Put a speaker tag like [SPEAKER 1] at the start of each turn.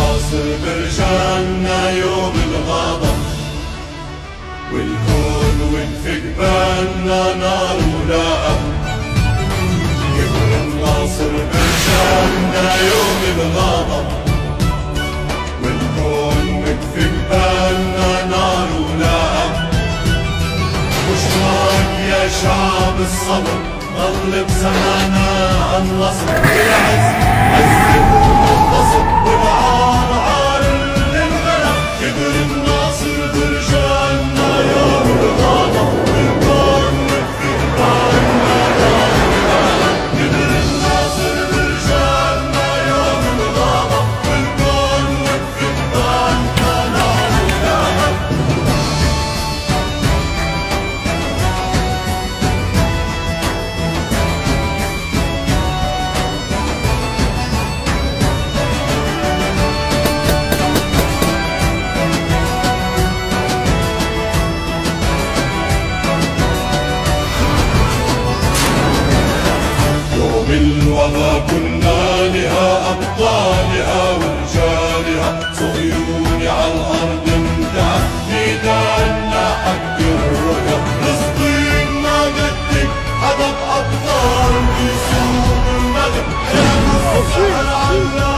[SPEAKER 1] الناصر برجعنا يوم الغضب والكون وقف جبالنا نار ولهب كبر الناصر برجعنا يوم الغضب والكون وقف جبالنا نار ولهب بشراك يا شعب الصبر ضل بزمانا النصر بالعز عز بالوضع كنا لها أبطالها ورجالها. صغيون على الأرض امتعت ميداننا حق الرجا فلسطين ما قدك حدا أبطال في سوق المغرب يا مصر على